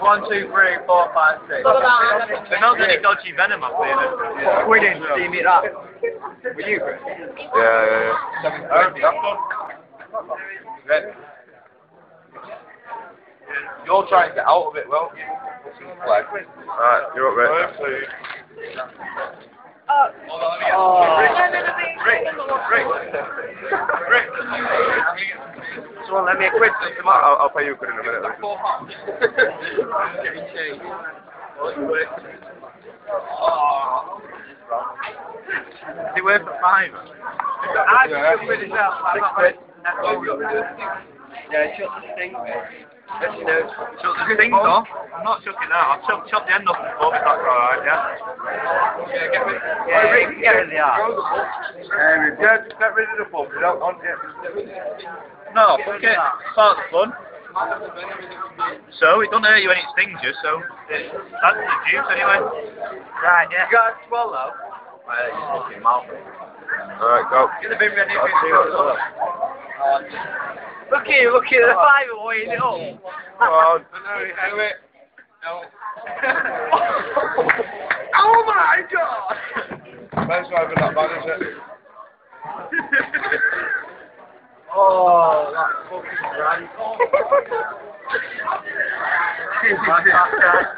One, two, three, four, five, six. They're not any dodgy venom up there. Yeah. We didn't see me that. Were you, Chris? Yeah, yeah, yeah. You're trying to get out of it, well. Alright, you're up, Rick. Oh. Rick, Rick, Rick. Someone lend me a quid tomorrow. I'll, I'll pay you a quid in a minute. then. Is it worth a fiver? I just quid as well. I'm not quid. Yeah, shut the thing. Let you know. Chuck the things off. I'm not chucking that. I'll chop, chop the end off before if that's alright, yeah? Yeah, Rick, get in the arse. Um, get, get rid of the pump. You don't want it. No, fuck it. Part the fun. So, it doesn't hurt you when it stings you, so it, that's the juice anyway. Right, yeah. You got a swallow? Well, you fucking mouth. Alright, go. Get the bin ready Look at you, look at the fiver weighing it up. Oh, oh my god! Ben's not even that bad, is it? Oh, that's fucking right.